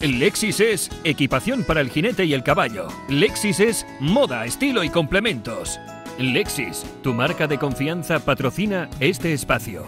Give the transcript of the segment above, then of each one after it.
Lexis es equipación para el jinete y el caballo. Lexis es moda, estilo y complementos. Lexis, tu marca de confianza, patrocina este espacio.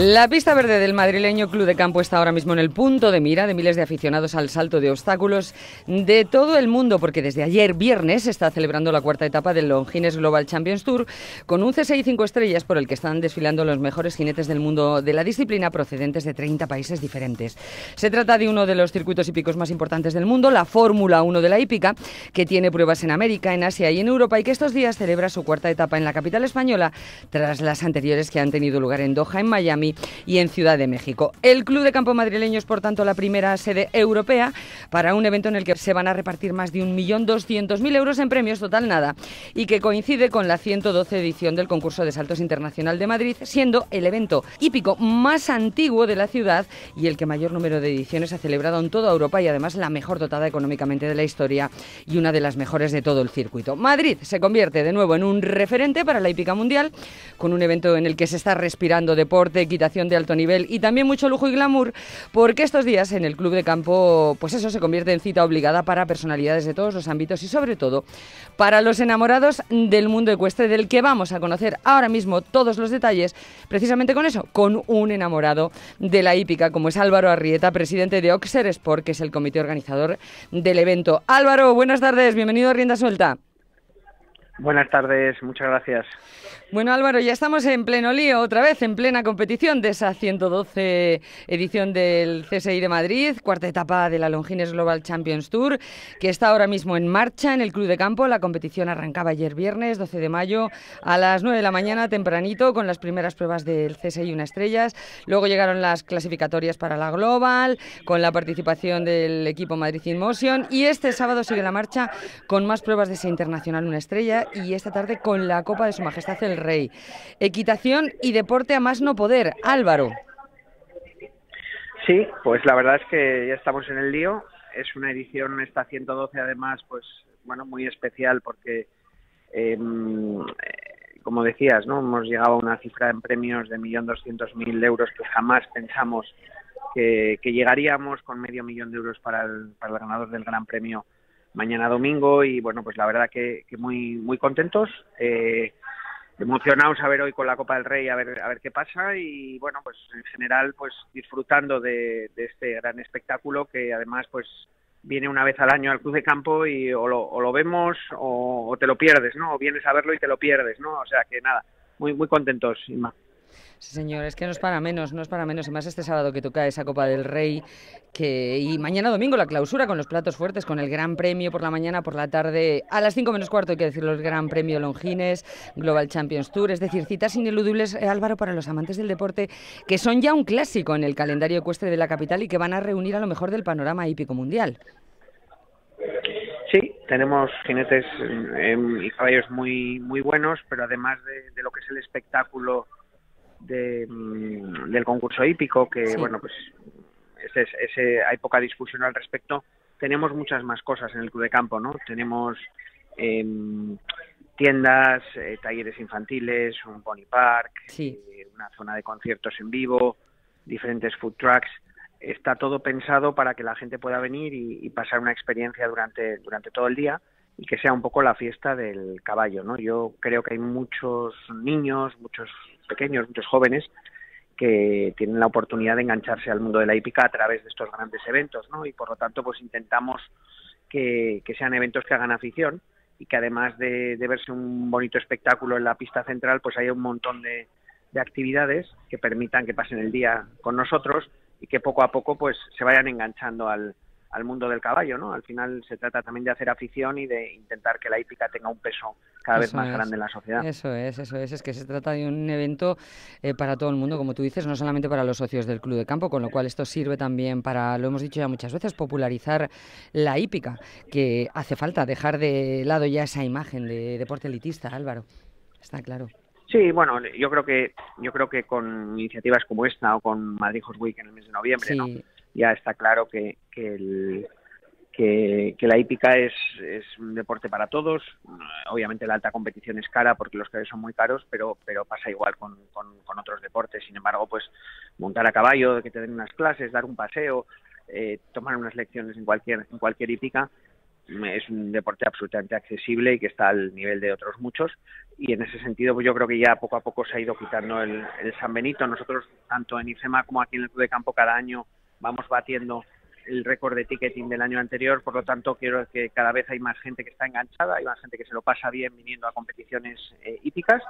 La pista verde del madrileño Club de Campo está ahora mismo en el punto de mira de miles de aficionados al salto de obstáculos de todo el mundo, porque desde ayer viernes se está celebrando la cuarta etapa del Longines Global Champions Tour con un C6 5 estrellas por el que están desfilando los mejores jinetes del mundo de la disciplina procedentes de 30 países diferentes. Se trata de uno de los circuitos hípicos más importantes del mundo, la Fórmula 1 de la hípica, que tiene pruebas en América, en Asia y en Europa y que estos días celebra su cuarta etapa en la capital española tras las anteriores que han tenido lugar en Doha, en Miami y en Ciudad de México. El Club de Campo Madrileño es, por tanto, la primera sede europea para un evento en el que se van a repartir más de 1.200.000 euros en premios, total nada, y que coincide con la 112 edición del concurso de saltos internacional de Madrid, siendo el evento hípico más antiguo de la ciudad y el que mayor número de ediciones ha celebrado en toda Europa y además la mejor dotada económicamente de la historia y una de las mejores de todo el circuito. Madrid se convierte de nuevo en un referente para la hípica mundial, con un evento en el que se está respirando deporte, de alto nivel y también mucho lujo y glamour, porque estos días en el club de campo, pues eso se convierte en cita obligada para personalidades de todos los ámbitos y sobre todo para los enamorados del mundo ecuestre, del que vamos a conocer ahora mismo todos los detalles, precisamente con eso, con un enamorado de la hípica, como es Álvaro Arrieta, presidente de Oxer Sport, que es el comité organizador del evento. Álvaro, buenas tardes, bienvenido a Rienda Suelta. Buenas tardes, muchas gracias. Bueno, Álvaro, ya estamos en pleno lío, otra vez en plena competición de esa 112 edición del CSI de Madrid, cuarta etapa de la Longines Global Champions Tour, que está ahora mismo en marcha en el Club de Campo. La competición arrancaba ayer viernes, 12 de mayo, a las 9 de la mañana, tempranito, con las primeras pruebas del CSI Una Estrellas. Luego llegaron las clasificatorias para la Global, con la participación del equipo Madrid In Motion. Y este sábado sigue la marcha con más pruebas de ese internacional Una Estrella y esta tarde con la Copa de Su Majestad el Rey. Equitación y deporte a más no poder. Álvaro. Sí, pues la verdad es que ya estamos en el lío. Es una edición, esta 112 además, pues bueno, muy especial porque, em, como decías, ¿no? hemos llegado a una cifra en premios de 1.200.000 euros que jamás pensamos que, llegaríamos con medio millón de euros para el, para el ganador del Gran Premio mañana domingo y bueno pues la verdad que, muy muy contentos eh, emocionados a ver hoy con la Copa del Rey a ver a ver qué pasa y bueno pues en general pues disfrutando de, este gran espectáculo que además pues viene una vez al año al Cruz de Campo y o lo, vemos o, te lo pierdes no o vienes a verlo y te lo pierdes no o sea que nada muy muy contentos Inma. Sí, señor, es que no es para menos, no es para menos. Y más este sábado que toca esa Copa del Rey que y mañana domingo la clausura con los platos fuertes, con el Gran Premio por la mañana, por la tarde, a las 5 menos cuarto hay que decirlo, el Gran Premio Longines, Global Champions Tour, es decir, citas ineludibles, eh, Álvaro, para los amantes del deporte, que son ya un clásico en el calendario ecuestre de la capital y que van a reunir a lo mejor del panorama hípico mundial. Sí, tenemos jinetes em, y caballos muy muy buenos, pero además de lo que es el espectáculo de, mm, del concurso hípico, que bueno, pues ese, ese, hay poca discusión al respecto. Tenemos muchas más cosas en el club de campo, ¿no? Tenemos em, tiendas, eh, talleres infantiles, un pony park, eh, una zona de conciertos en vivo, diferentes food trucks. Está todo pensado para que la gente pueda venir y, y pasar una experiencia durante, durante todo el día y que sea un poco la fiesta del caballo, ¿no? Yo creo que hay muchos niños, muchos pequeños, muchos jóvenes que tienen la oportunidad de engancharse al mundo de la hípica a través de estos grandes eventos, ¿no? Y por lo tanto, pues intentamos que, sean eventos que hagan afición y que además de, verse un bonito espectáculo en la pista central, pues haya un montón de, de actividades que permitan que pasen el día con nosotros y que poco a poco pues se vayan enganchando al, al mundo del caballo, ¿no? Al final se trata también de hacer afición y de intentar que la hípica tenga un peso cada vez más grande en la sociedad. Eso es, eso es, es que se trata de un evento eh, para todo el mundo, como tú dices, no solamente para los socios del club de campo, con lo cual esto sirve también para, lo hemos dicho ya muchas veces, popularizar la hípica, que hace falta dejar de lado ya esa imagen de deporte elitista, Álvaro. Está claro. Sí, bueno, yo creo que yo creo que con iniciativas como esta o con Madrid Horse Week en el mes de noviembre, ¿no? ya está claro que, que, que, la hípica es, un deporte para todos. Obviamente la alta competición es cara porque los caballos son muy caros, pero, pasa igual con, otros deportes. Sin embargo, pues montar a caballo, que te den unas clases, dar un paseo, eh, tomar unas lecciones en cualquier, en cualquier hípica, es un deporte absolutamente accesible y que está al nivel de otros muchos y en ese sentido pues yo creo que ya poco a poco se ha ido quitando el, el San Benito. Nosotros tanto en IFEMA como aquí en el Club de Campo cada año vamos batiendo el récord de ticketing del año anterior, por lo tanto quiero que cada vez hay más gente que está enganchada, hay más gente que se lo pasa bien viniendo a competiciones eh, hípicas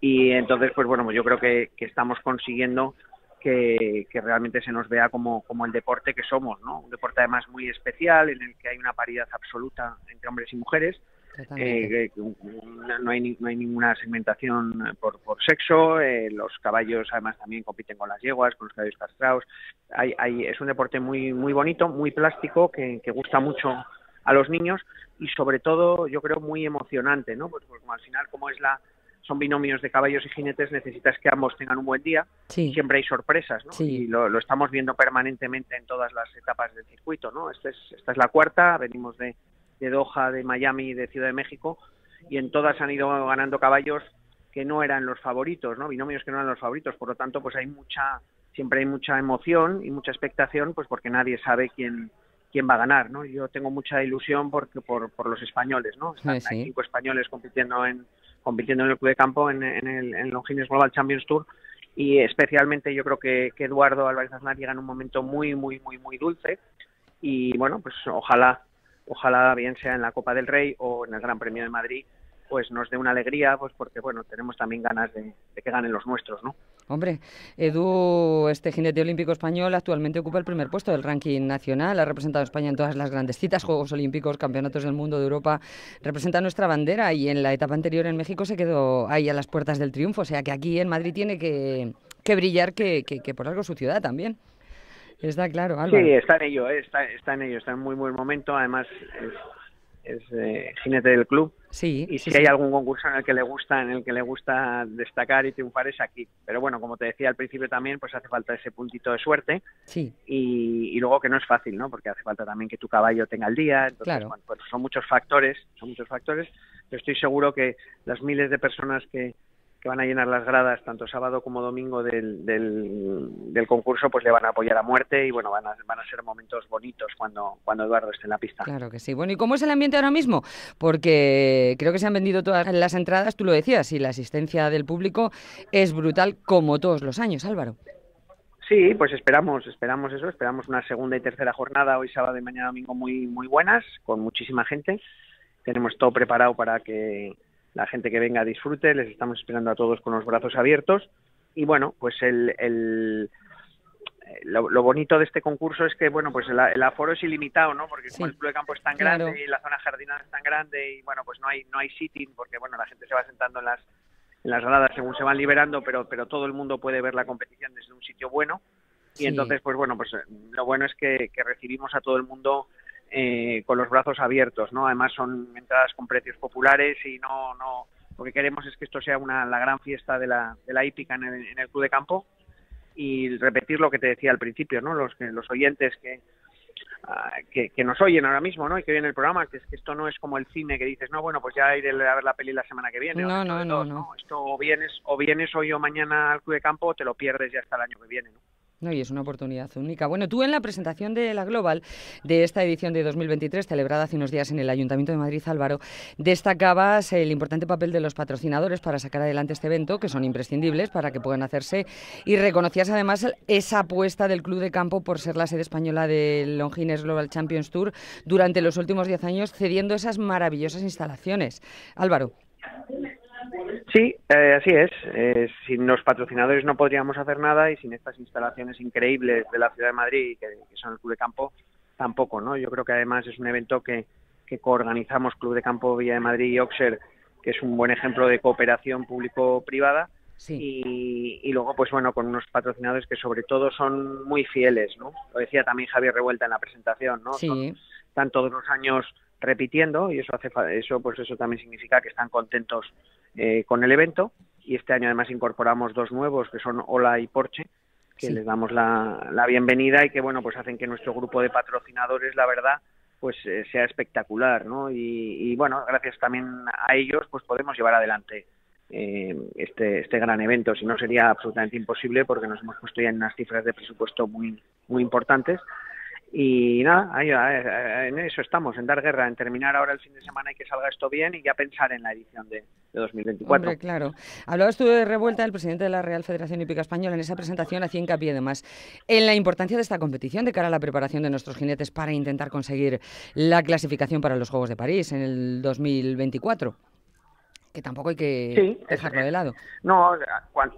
y entonces pues bueno, yo creo que, estamos consiguiendo que, realmente se nos vea como, como el deporte que somos, ¿no? Un deporte además muy especial en el que hay una paridad absoluta entre hombres y mujeres eh, no, hay, no hay ninguna segmentación por, por sexo, eh, los caballos además también compiten con las yeguas, con los caballos castrados. Hay, hay, es un deporte muy, muy bonito, muy plástico, que, que gusta mucho a los niños y sobre todo yo creo muy emocionante, ¿no? Pues, pues al final como es la son binomios de caballos y jinetes, necesitas que ambos tengan un buen día. Siempre hay sorpresas, ¿no? Y lo, lo, estamos viendo permanentemente en todas las etapas del circuito, ¿no? Este es, esta es la cuarta, venimos de, de Doha, de Miami y de Ciudad de México, y en todas han ido ganando caballos que no eran los favoritos, ¿no? Binomios que no eran los favoritos, por lo tanto, pues hay mucha, siempre hay mucha emoción y mucha expectación, pues porque nadie sabe quién quién va a ganar, ¿no? Yo tengo mucha ilusión porque por, por los españoles, ¿no? Están cinco españoles compitiendo en compitiendo en el club de campo en, en el en Longines Global Champions Tour y especialmente yo creo que, que Eduardo Álvarez Aznar llega en un momento muy muy muy muy dulce y bueno pues ojalá ojalá bien sea en la Copa del Rey o en el Gran Premio de Madrid, pues nos dé una alegría, pues porque bueno, tenemos también ganas de, que ganen los nuestros, ¿no? Hombre, Edu, este jinete olímpico español, actualmente ocupa el primer puesto del ranking nacional, ha representado a España en todas las grandes citas, Juegos Olímpicos, Campeonatos del Mundo de Europa, representa nuestra bandera y en la etapa anterior en México se quedó ahí a las puertas del triunfo, o sea que aquí en Madrid tiene que, brillar que, que por algo su ciudad también. Está claro, Álvaro. Sí, está en ello, eh, está, está en ello, está en muy buen momento. Además, es, es eh, jinete del club. Sí. Y si hay algún concurso en el que le gusta, en el que le gusta destacar y triunfar es aquí. Pero bueno, como te decía al principio también, pues hace falta ese puntito de suerte. Sí. Y, y luego que no es fácil, ¿no? Porque hace falta también que tu caballo tenga el día. Entonces, claro. bueno, pues son muchos factores, son muchos factores. Pero estoy seguro que las miles de personas que que van a llenar las gradas tanto sábado como domingo del, del, concurso, pues le van a apoyar a muerte y bueno, van a, van a ser momentos bonitos cuando, cuando Eduardo esté en la pista. Claro que sí. Bueno, ¿y cómo es el ambiente ahora mismo? Porque creo que se han vendido todas las entradas, tú lo decías, y la asistencia del público es brutal como todos los años, Álvaro. Sí, pues esperamos, esperamos eso, esperamos una segunda y tercera jornada hoy sábado y mañana domingo muy muy buenas, con muchísima gente. Tenemos todo preparado para que la gente que venga disfrute, les estamos esperando a todos con los brazos abiertos. Y bueno, pues el, el lo, bonito de este concurso es que bueno pues el, aforo es ilimitado no porque como el club de campo es tan grande y la zona jardinal es tan grande y bueno pues no hay no hay sitting porque bueno la gente se va sentando en las en las gradas según se van liberando pero pero todo el mundo puede ver la competición desde un sitio bueno. Y entonces pues bueno pues lo bueno es que, que recibimos a todo el mundo eh, con los brazos abiertos, ¿no? Además son entradas con precios populares y no, no, lo que queremos es que esto sea una, la gran fiesta de la, de la hípica en el, en el club de campo y repetir lo que te decía al principio, ¿no? Los, los oyentes que, ah, que, que, nos oyen ahora mismo, ¿no? Y que viene el programa, que es que esto no es como el cine que dices, no, bueno, pues ya iré a ver la peli la semana que viene. No, no, no, no, Esto o vienes, o vienes hoy o mañana al club de campo o te lo pierdes ya hasta el año que viene, ¿no? No, y es una oportunidad única. Bueno, tú en la presentación de la Global de esta edición de 2023, celebrada hace unos días en el Ayuntamiento de Madrid, Álvaro, destacabas el importante papel de los patrocinadores para sacar adelante este evento, que son imprescindibles para que puedan hacerse, y reconocías además esa apuesta del Club de Campo por ser la sede española del Longines Global Champions Tour durante los últimos 10 años, cediendo esas maravillosas instalaciones. Álvaro. Sí, eh, así es. Eh, sin los patrocinadores no podríamos hacer nada y sin estas instalaciones increíbles de la ciudad de Madrid, que, son el Club de Campo, tampoco, ¿no? Yo creo que además es un evento que, que coorganizamos Club de Campo Villa de Madrid y Oxer, que es un buen ejemplo de cooperación público-privada. Sí. Y, luego, pues bueno, con unos patrocinadores que sobre todo son muy fieles, ¿no? Lo decía también Javier Revuelta en la presentación, ¿no? Sí. están todos los años repitiendo y eso hace eso pues eso también significa que están contentos eh, con el evento y este año además incorporamos dos nuevos que son Ola y Porsche que les damos la, la, bienvenida y que bueno pues hacen que nuestro grupo de patrocinadores la verdad pues eh, sea espectacular, ¿no? Y, bueno, gracias también a ellos, pues podemos llevar adelante eh, este, este gran evento. Si no sería absolutamente imposible porque nos hemos puesto ya en unas cifras de presupuesto muy, muy importantes y nada, ahí, en eso estamos, en dar guerra, en terminar ahora el fin de semana y que salga esto bien y ya pensar en la edición de, 2024. Hombre, claro. Hablabas tú de revuelta, el presidente de la Real Federación Hípica Española en esa presentación hacía hincapié además en la importancia de esta competición de cara a la preparación de nuestros jinetes para intentar conseguir la clasificación para los Juegos de París en el 2024 que tampoco hay que dejarlo de lado. No,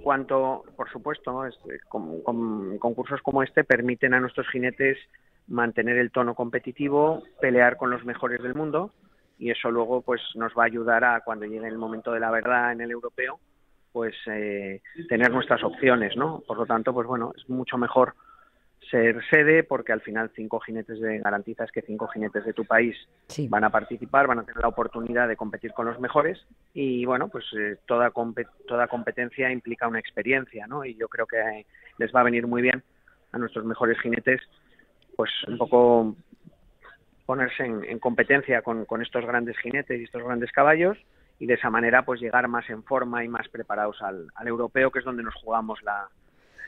cuanto, por supuesto, con, concursos como este permiten a nuestros jinetes mantener el tono competitivo, pelear con los mejores del mundo y eso luego pues nos va a ayudar a cuando llegue el momento de la verdad en el europeo pues eh, tener nuestras opciones, ¿no? Por lo tanto, pues bueno, es mucho mejor ser sede porque al final cinco jinetes de garantizas que cinco jinetes de tu país van a participar, van a tener la oportunidad de competir con los mejores y bueno, pues eh, toda toda competencia implica una experiencia, ¿no? Y yo creo que les va a venir muy bien a nuestros mejores jinetes pues un poco ponerse en, competencia con, estos grandes jinetes y estos grandes caballos y de esa manera pues llegar más en forma y más preparados al europeo que es donde nos jugamos la,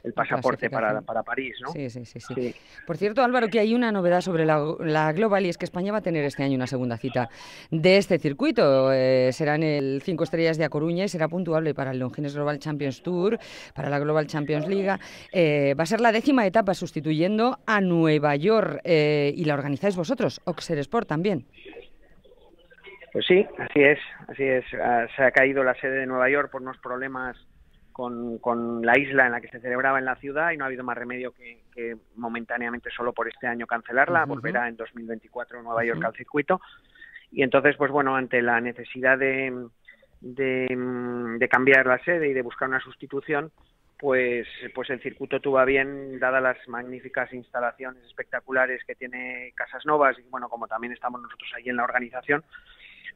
el pasaporte para, para París, ¿no? Sí, sí, sí, sí, Por cierto, Álvaro, que hay una novedad sobre la, Global y es que España va a tener este año una segunda cita de este circuito. Eh, será en el Cinco Estrellas de A Coruña y será puntuable para el Longines Global Champions Tour, para la Global Champions League. Eh, va a ser la décima etapa sustituyendo a Nueva York eh, y la organizáis vosotros, Oxer Sport también. Pues sí, así es, así es. Ah, se ha caído la sede de Nueva York por unos problemas con, con, la isla en la que se celebraba en la ciudad y no ha habido más remedio que, momentáneamente solo por este año cancelarla, volverá en 2024 Nueva York al circuito. Y entonces, pues bueno, ante la necesidad de, de, cambiar la sede y de buscar una sustitución, pues, pues el circuito tuvo bien, dadas las magníficas instalaciones espectaculares que tiene Casas Novas y bueno, como también estamos nosotros ahí en la organización,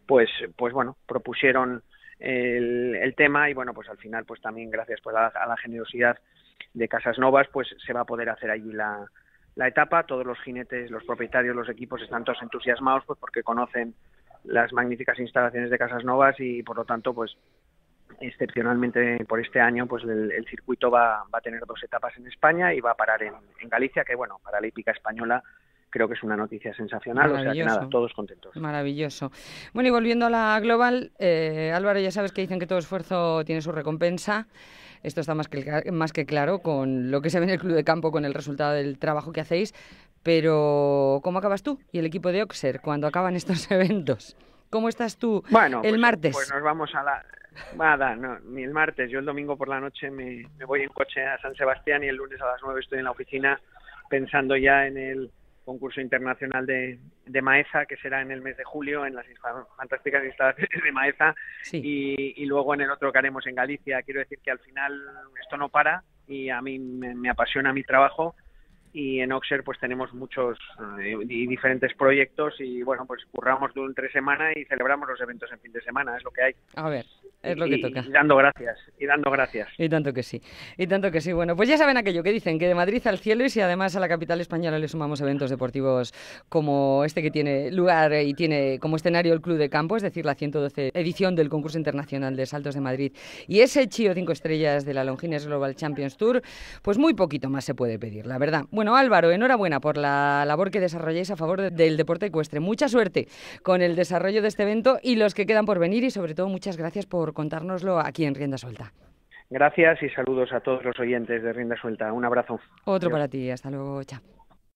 pues, pues bueno, propusieron el, tema y bueno, pues al final pues también gracias pues a, la generosidad de Casas Novas pues se va a poder hacer allí la, etapa, todos los jinetes, los propietarios, los equipos están todos entusiasmados pues porque conocen las magníficas instalaciones de Casas Novas y por lo tanto pues excepcionalmente por este año pues el, circuito va, va, a tener dos etapas en España y va a parar en, en Galicia que bueno para la hípica española creo que es una noticia sensacional. O sea que nada, todos contentos. Maravilloso. Bueno, y volviendo a la global, eh, Álvaro, ya sabes que dicen que todo esfuerzo tiene su recompensa. Esto está más que, más que claro con lo que se ve en el club de campo, con el resultado del trabajo que hacéis. Pero, ¿cómo acabas tú y el equipo de Oxer cuando acaban estos eventos? ¿Cómo estás tú bueno, el pues, martes? Pues nos vamos a la... Nada, no, ni el martes. Yo el domingo por la noche me, me voy en coche a San Sebastián y el lunes a las 9 estoy en la oficina pensando ya en el concurso internacional de, de, Maeza, que será en el mes de julio en las fantásticas instalaciones de Maeza, y, luego en el otro que haremos en Galicia. Quiero decir que al final esto no para y a mí me, apasiona mi trabajo y en Oxer pues tenemos muchos eh, y diferentes proyectos y bueno pues curramos un tres semanas y celebramos los eventos en fin de semana, es lo que hay. A ver, es lo que toca. Y dando gracias, y dando gracias. Y tanto que sí, y tanto que sí. Bueno, pues ya saben aquello que dicen, que de Madrid al cielo y si además a la capital española le sumamos eventos deportivos como este que tiene lugar y tiene como escenario el Club de Campo, es decir, la 112 edición del concurso internacional de saltos de Madrid y ese Chío 5 estrellas de la Longines Global Champions Tour, pues muy poquito más se puede pedir, la verdad. Bueno, Álvaro, enhorabuena por la labor que desarrolláis a favor del deporte ecuestre. Mucha suerte con el desarrollo de este evento y los que quedan por venir y sobre todo muchas gracias por contárnoslo aquí en Rienda Suelta. Gracias y saludos a todos los oyentes de Rienda Suelta. Un abrazo. Otro para ti. Hasta luego. Chao.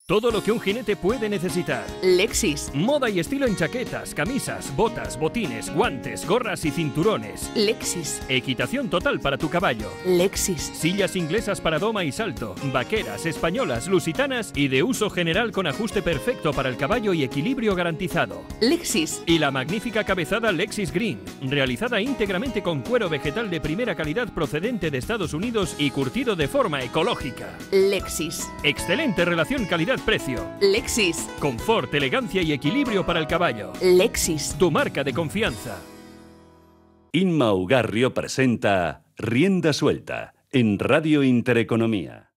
Todo lo que un jinete puede necesitar. Lexis. Moda y estilo en chaquetas, camisas, botas, botines, guantes, gorras y cinturones. Lexis. Equitación total para tu caballo. Lexis. Sillas inglesas para doma y salto, vaqueras, españolas, lusitanas y de uso general con ajuste perfecto para el caballo y equilibrio garantizado. Lexis. Y la magnífica cabezada Lexis Green, realizada íntegramente con cuero vegetal de primera calidad procedente de Estados Unidos y curtido de forma ecológica. Lexis. Excelente relación calidad precio Lexis. Confort, elegancia y equilibrio para el caballo. Lexis. Tu marca de confianza. Inma Ugarrio presenta Rienda Suelta en Radio Intereconomía.